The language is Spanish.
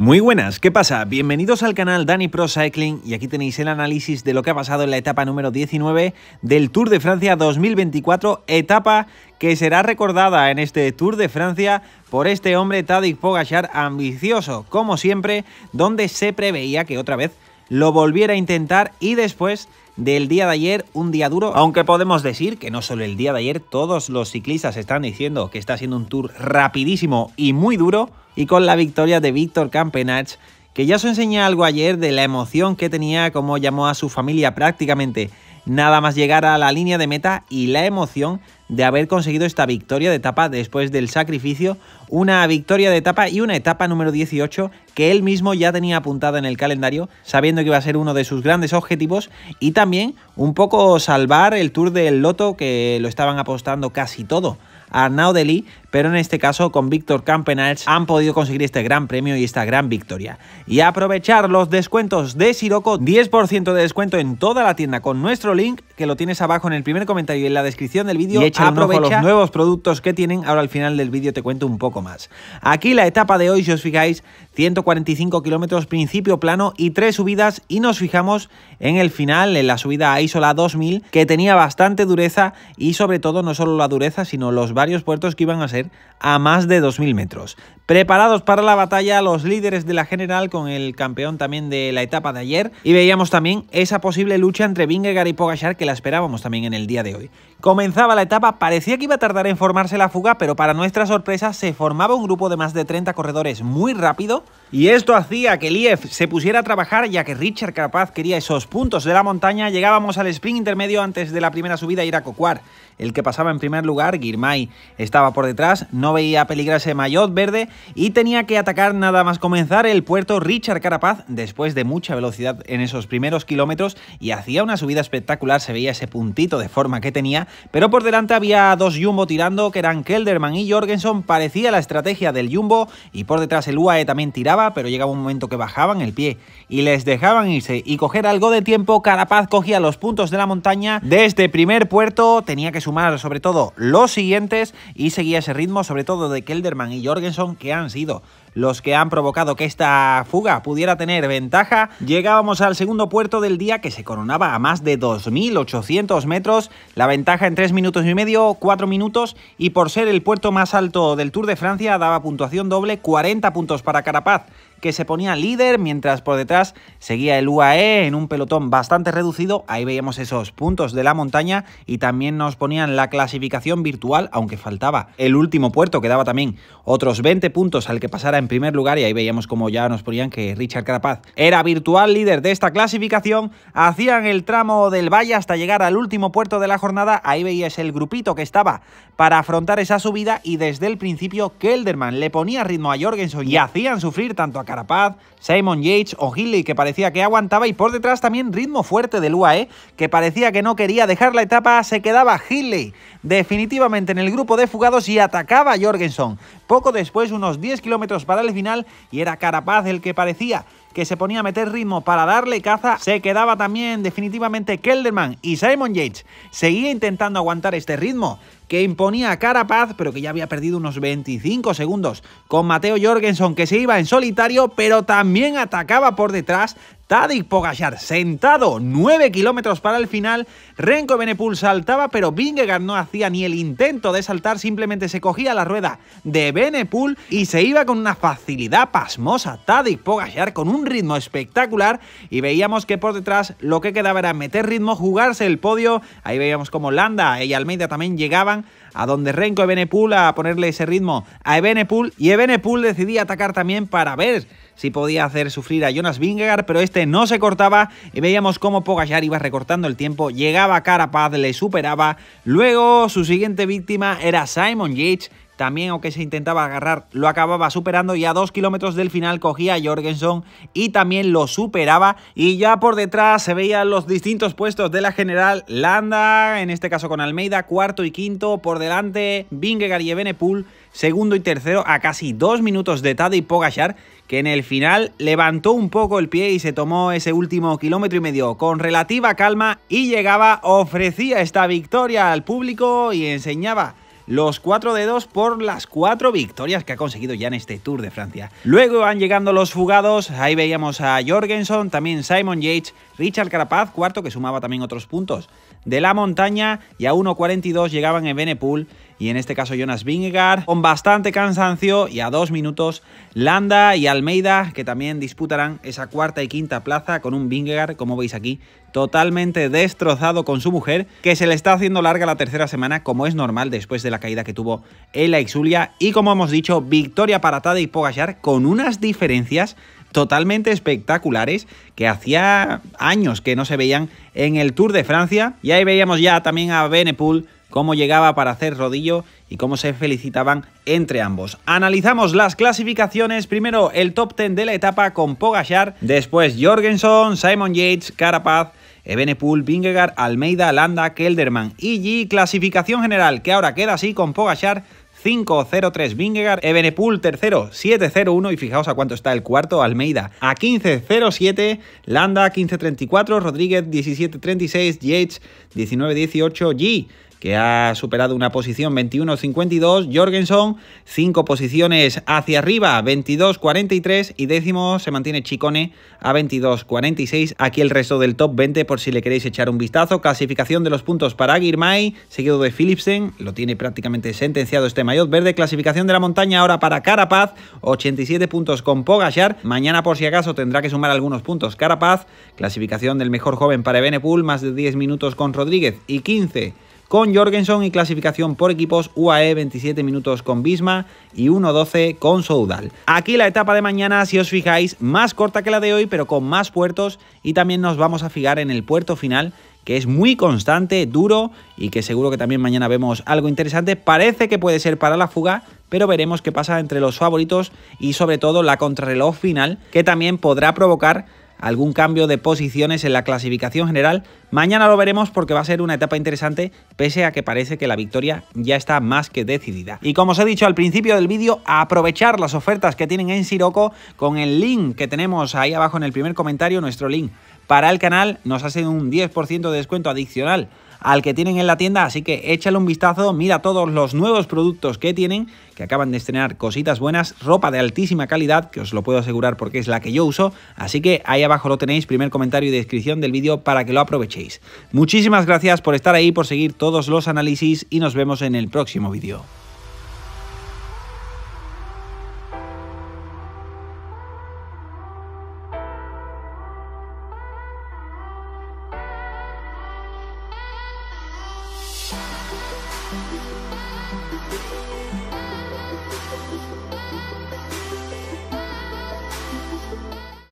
Muy buenas, ¿qué pasa? Bienvenidos al canal Dani Pro Cycling y aquí tenéis el análisis de lo que ha pasado en la etapa número 19 del Tour de Francia 2024, etapa que será recordada en este Tour de Francia por este hombre Tadej Pogacar ambicioso, como siempre, donde se preveía que otra vez lo volviera a intentar y después del día de ayer, un día duro, aunque podemos decir que no solo el día de ayer, todos los ciclistas están diciendo que está siendo un tour rapidísimo y muy duro, y con la victoria de Víctor Campenach, que ya os enseñé algo ayer de la emoción que tenía, como llamó a su familia prácticamente nada más llegar a la línea de meta y la emoción de haber conseguido esta victoria de etapa después del sacrificio, una victoria de etapa y una etapa número 18 que él mismo ya tenía apuntada en el calendario, sabiendo que iba a ser uno de sus grandes objetivos. Y también un poco salvar el Tour del Loto que lo estaban apostando casi todo Arnaud Deli, pero en este caso con Víctor Campenals han podido conseguir este gran premio y esta gran victoria. Y aprovechar los descuentos de Siroco, 10% de descuento en toda la tienda con nuestro link, que lo tienes abajo en el primer comentario y en la descripción del vídeo. Y aprovecha los nuevos productos que tienen, ahora al final del vídeo te cuento un poco más. Aquí la etapa de hoy, si os fijáis, 145 kilómetros, principio plano y tres subidas y nos fijamos en el final, en la subida a Isola 2000, que tenía bastante dureza y sobre todo no solo la dureza, sino los varios puertos que iban a ser a más de 2.000 metros. Preparados para la batalla los líderes de la general con el campeón también de la etapa de ayer y veíamos también esa posible lucha entre Vingegaard y Pogachar que la esperábamos también en el día de hoy. Comenzaba la etapa, parecía que iba a tardar en formarse la fuga, pero para nuestra sorpresa se formaba un grupo de más de 30 corredores muy rápido y esto hacía que Lief se pusiera a trabajar ya que Richard Carapaz quería esos puntos de la montaña. Llegábamos al sprint intermedio antes de la primera subida ir a Cocuar. El que pasaba en primer lugar, Girmay, estaba por detrás, no veía peligrar ese maillot verde y tenía que atacar nada más comenzar el puerto Richard Carapaz después de mucha velocidad en esos primeros kilómetros y hacía una subida espectacular, se veía ese puntito de forma que tenía, pero por delante había dos Jumbo tirando que eran Kelderman y Jorgensen, parecía la estrategia del Jumbo. Y por detrás el UAE también tiraba pero llegaba un momento que bajaban el pie y les dejaban irse y coger algo de tiempo. Carapaz cogía los puntos de la montaña. De este primer puerto, tenía que sumar sobre todo los siguientes y seguía ese ritmo, sobre todo de Kelderman y Jorgensen, que han sido los que han provocado que esta fuga pudiera tener ventaja. Llegábamos al segundo puerto del día que se coronaba a más de 2.800 metros, la ventaja en 3 minutos y medio, 4 minutos. Y por ser el puerto más alto del Tour de Francia daba puntuación doble, 40 puntos para Carapaz que se ponía líder, mientras por detrás seguía el UAE en un pelotón bastante reducido. Ahí veíamos esos puntos de la montaña y también nos ponían la clasificación virtual, aunque faltaba el último puerto, que daba también otros 20 puntos al que pasara en primer lugar. Y ahí veíamos como ya nos ponían que Richard Carapaz era virtual líder de esta clasificación. Hacían el tramo del valle hasta llegar al último puerto de la jornada. Ahí veías el grupito que estaba para afrontar esa subida y desde el principio Kelderman le ponía ritmo a Jorgensen y hacían sufrir tanto a Carapaz, Simon Yates o Hilley, que parecía que aguantaba, y por detrás también ritmo fuerte del UAE, que parecía que no quería dejar la etapa, se quedaba Hilley definitivamente en el grupo de fugados y atacaba a Jorgensen. Poco después, unos 10 kilómetros para el final, y era Carapaz el que parecía que se ponía a meter ritmo para darle caza, se quedaba también definitivamente Kelderman y Simon Yates. Seguía intentando aguantar este ritmo que imponía a Carapaz, pero que ya había perdido unos 25 segundos, con Mateo Jorgensen que se iba en solitario, pero también atacaba por detrás, Tadej Pogachar sentado 9 kilómetros para el final. Renko Benepul saltaba, pero Vingegaard no hacía ni el intento de saltar, simplemente se cogía la rueda de Benepul y se iba con una facilidad pasmosa. Tadej Pogachar con un ritmo espectacular y veíamos que por detrás lo que quedaba era meter ritmo, jugarse el podio. Ahí veíamos como Landa y Almeida también llegaban a donde Renko Ebenepul a ponerle ese ritmo a Ebenepul y Ebenepul decidía atacar también para ver si podía hacer sufrir a Jonas Vingegaard, pero este no se cortaba y veíamos cómo Pogacar iba recortando el tiempo, llegaba Carapaz, le superaba, luego su siguiente víctima era Simon Yates, también aunque se intentaba agarrar, lo acababa superando y a dos kilómetros del final cogía a Jorgensen y también lo superaba. Y ya por detrás se veían los distintos puestos de la general Landa, en este caso con Almeida, cuarto y quinto, por delante Vingegaard y Evenepoel, segundo y tercero a casi dos minutos de Tadej Pogachar que en el final levantó un poco el pie y se tomó ese último kilómetro y medio con relativa calma y llegaba, ofrecía esta victoria al público y enseñaba los cuatro dedos por las cuatro victorias que ha conseguido ya en este Tour de Francia. Luego van llegando los fugados, ahí veíamos a Jorgensen, también Simon Yates, Richard Carapaz, cuarto que sumaba también otros puntos de la montaña y a 1.42 llegaban en Benepool y en este caso Jonas Vingegaard con bastante cansancio y a dos minutos Landa y Almeida que también disputarán esa cuarta y quinta plaza con un Vingegaard como veis aquí totalmente destrozado con su mujer que se le está haciendo larga la tercera semana como es normal después de la caída que tuvo en la Exulia y como hemos dicho victoria para Tadej Pogacar con unas diferencias totalmente espectaculares que hacía años que no se veían en el Tour de Francia. Y ahí veíamos ya también a Benepool cómo llegaba para hacer rodillo y cómo se felicitaban entre ambos. Analizamos las clasificaciones, primero el top 10 de la etapa con Pogachar, después Jorgensen, Simon Yates, Carapaz, Ebenepool, Vingegaard, Almeida, Landa, Kelderman. Y G. Clasificación general que ahora queda así con Pogachar 5-0-3 Vingegaard, Ebenepool tercero 7-0-1 y fijaos a cuánto está el cuarto Almeida. A 15-0-7, Landa 15-34, Rodríguez 17-36, Yates 19-18, G que ha superado una posición 21-52, Jorgensen 5 posiciones hacia arriba 22-43 y décimo se mantiene Chicone a 22-46. Aquí el resto del top 20 por si le queréis echar un vistazo. Clasificación de los puntos para Girmay, seguido de Philipsen, lo tiene prácticamente sentenciado este maillot verde. Clasificación de la montaña ahora para Carapaz, 87 puntos con Pogachar. Mañana por si acaso tendrá que sumar algunos puntos Carapaz. Clasificación del mejor joven para Benepool, más de 10 minutos con Rodríguez y 15 con Jorgensen y clasificación por equipos UAE 27 minutos con Bisma y 1.12 con Soudal. Aquí la etapa de mañana, si os fijáis, más corta que la de hoy, pero con más puertos y también nos vamos a fijar en el puerto final que es muy constante, duro y que seguro que también mañana vemos algo interesante. Parece que puede ser para la fuga, pero veremos qué pasa entre los favoritos y sobre todo la contrarreloj final, que también podrá provocar algún cambio de posiciones en la clasificación general. Mañana lo veremos porque va a ser una etapa interesante, pese a que parece que la victoria ya está más que decidida. Y como os he dicho al principio del vídeo, aprovechar las ofertas que tienen en Siroco con el link que tenemos ahí abajo en el primer comentario, nuestro link para el canal, nos hace un 10% de descuento adicional al que tienen en la tienda, así que échale un vistazo, mira todos los nuevos productos que tienen, que acaban de estrenar cositas buenas, ropa de altísima calidad, que os lo puedo asegurar porque es la que yo uso, así que ahí abajo lo tenéis, primer comentario y descripción del vídeo para que lo aprovechéis. Muchísimas gracias por estar ahí, por seguir todos los análisis y nos vemos en el próximo vídeo. Bye.